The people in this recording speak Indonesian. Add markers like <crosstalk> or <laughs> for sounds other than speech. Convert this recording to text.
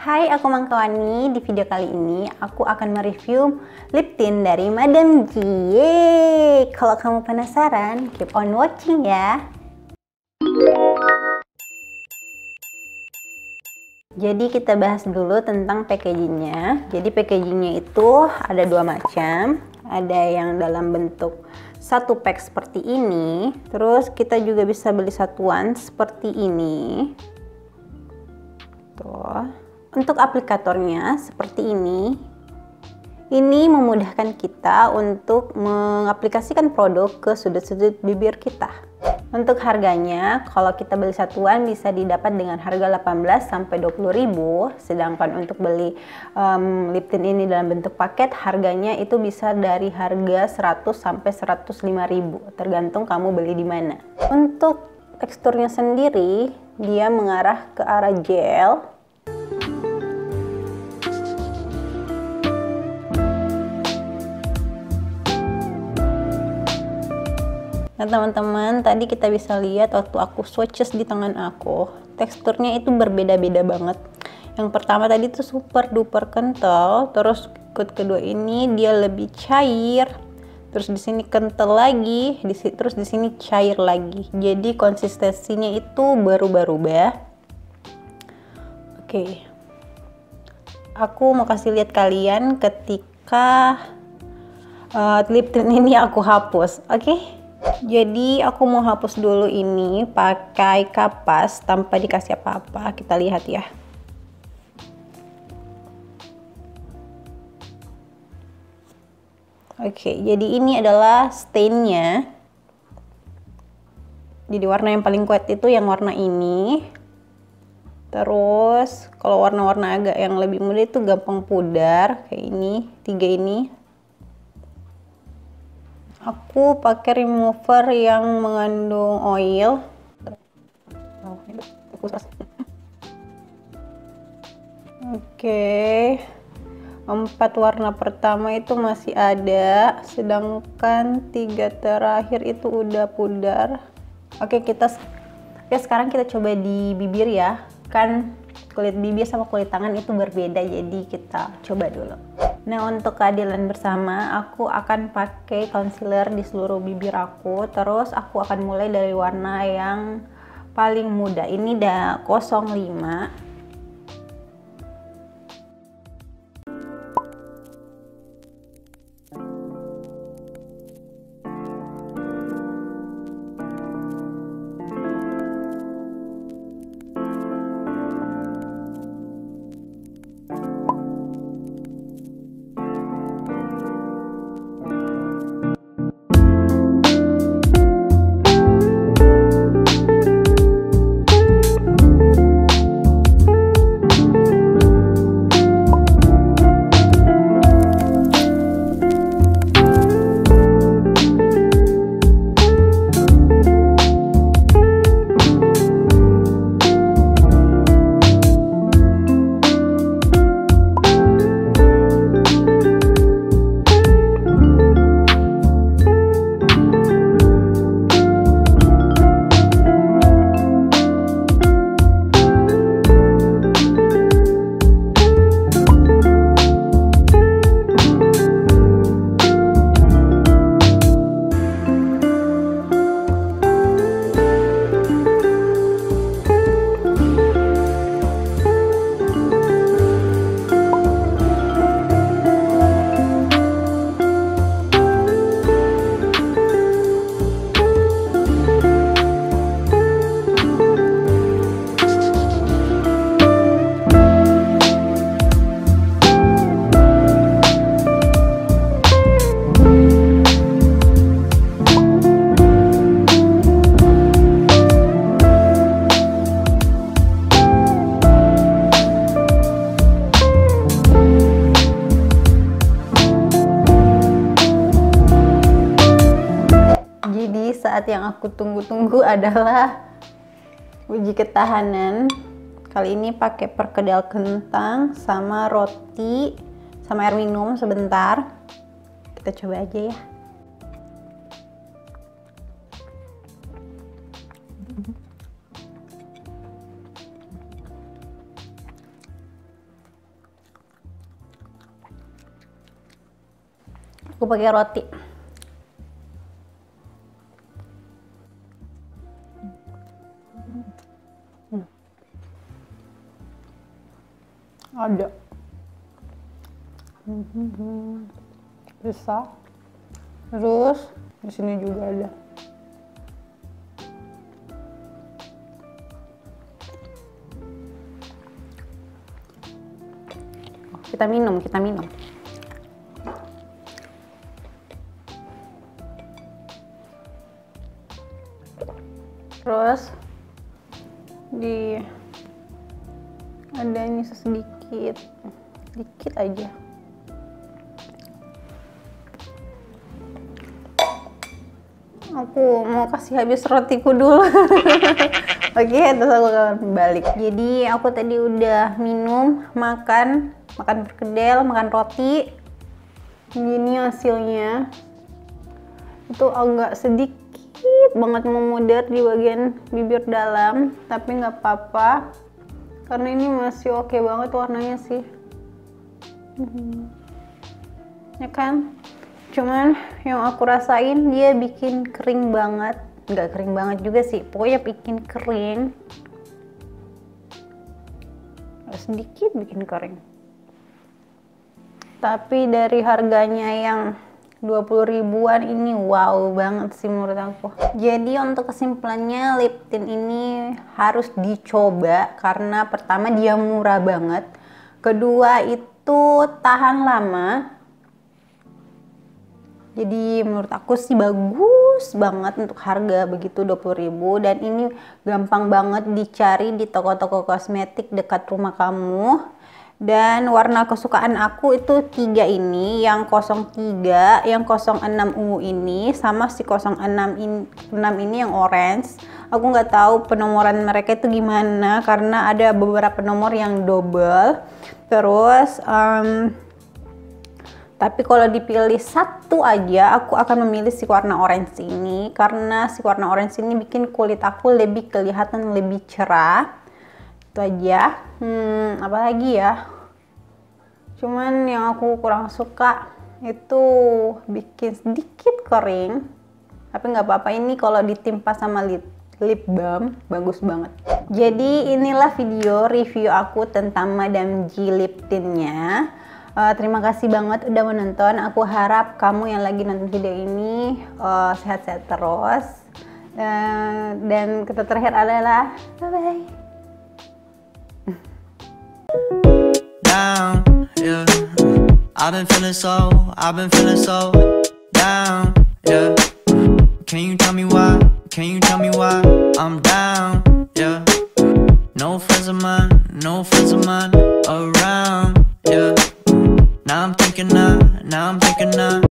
Hai, aku Mangkawani. Di video kali ini aku akan mereview lip tint dari Madame G. Kalau kamu penasaran, keep on watching ya. Jadi kita bahas dulu tentang packagingnya. Jadi packagingnya itu ada dua macam. Ada yang dalam bentuk satu pack seperti ini. Terus kita juga bisa beli satuan seperti ini. Tuh untuk aplikatornya seperti ini. Ini memudahkan kita untuk mengaplikasikan produk ke sudut-sudut bibir kita. Untuk harganya, kalau kita beli satuan bisa didapat dengan harga 18 sampai 20 ribu. Sedangkan untuk beli um, lip tint ini dalam bentuk paket, harganya itu bisa dari harga 100 sampai 105 ribu. Tergantung kamu beli di mana. Untuk teksturnya sendiri, dia mengarah ke arah gel Nah teman-teman, tadi kita bisa lihat waktu aku swatches di tangan aku, teksturnya itu berbeda-beda banget. Yang pertama tadi tuh super duper kental, terus ikut kedua ini dia lebih cair, terus di sini kental lagi, terus di sini cair lagi. Jadi konsistensinya itu baru-berubah. Oke, aku mau kasih lihat kalian ketika uh, lip tint ini aku hapus, oke? Okay? Jadi aku mau hapus dulu ini pakai kapas tanpa dikasih apa-apa. Kita lihat ya. Oke, jadi ini adalah stainnya. Jadi warna yang paling kuat itu yang warna ini. Terus kalau warna-warna agak yang lebih muda itu gampang pudar kayak ini, tiga ini aku pakai remover yang mengandung oil. Oke. Empat warna pertama itu masih ada sedangkan tiga terakhir itu udah pudar. Oke kita ya sekarang kita coba di bibir ya. Kan kulit bibir sama kulit tangan itu berbeda jadi kita coba dulu Nah untuk keadilan bersama aku akan pakai concealer di seluruh bibir aku. Terus aku akan mulai dari warna yang paling muda. Ini udah 05 aku tunggu-tunggu <laughs> adalah uji ketahanan. Kali ini pakai perkedel kentang sama roti sama air minum sebentar. Kita coba aja ya. Aku pakai roti. Ada. Bisa terus di sini juga ada. Kita minum kita minum. Terus ada ini sedikit sedikit aja. Aku mau kasih habis rotiku dulu. <laughs> Oke terus aku akan balik. Jadi aku tadi udah minum makan makan perkedel makan roti. Gini hasilnya. Itu agak sedikit banget memudar di bagian bibir dalam tapi nggak apa-apa karena ini masih oke okay banget warnanya sih. Ya kan? Cuman yang aku rasain dia bikin kering banget. Nggak kering banget juga sih. Pokoknya bikin kering. Sedikit bikin kering. Tapi dari harganya yang 20 ribuan ini wow banget sih menurut aku. Jadi untuk kesimpulannya lip tint ini harus dicoba karena pertama dia murah banget kedua itu tahan lama. Jadi menurut aku sih bagus banget untuk harga begitu 20.000 dan ini gampang banget dicari di toko-toko kosmetik dekat rumah kamu dan warna kesukaan aku itu tiga ini yang 03 yang 06 ungu ini sama si 06 in, 6 ini yang orange. Aku nggak tahu penomoran mereka itu gimana karena ada beberapa nomor yang double. Terus um, tapi kalau dipilih satu aja aku akan memilih si warna orange ini. Karena si warna orange ini bikin kulit aku lebih kelihatan lebih cerah itu aja. Hmm, apalagi ya? Cuman yang aku kurang suka itu bikin sedikit kering tapi nggak apa-apa. Ini kalau ditimpa sama lip, lip balm bagus banget. Jadi inilah video review aku tentang Madame G lip tintnya. Uh, terima kasih banget udah menonton. Aku harap kamu yang lagi nonton video ini uh, sehat-sehat terus. Uh, dan kata terakhir adalah bye bye yeah. I've been feeling so, I've been feeling so down, yeah. Can you tell me why? Can you tell me why I'm down, yeah? No friends of mine, no friends of mine around, yeah. Now I'm thinking, now, now I'm thinking, now.